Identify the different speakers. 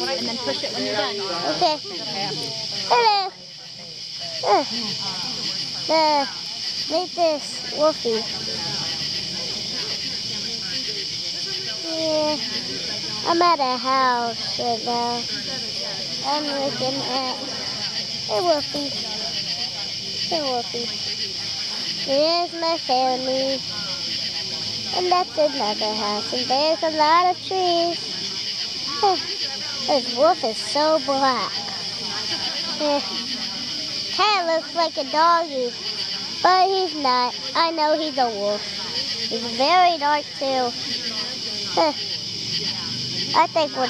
Speaker 1: and then push it when you're done.
Speaker 2: Okay. Hello. Uh, uh, make this Wolfie. Yeah. I'm at a house right now. I'm looking at. Hey, Wolfie. Hey, Wolfie. Here's my family. And that's another house. And there's a lot of trees. This wolf is so black. Kind of looks like a doggy. But he's not. I know he's a wolf. He's very dark too. I think we're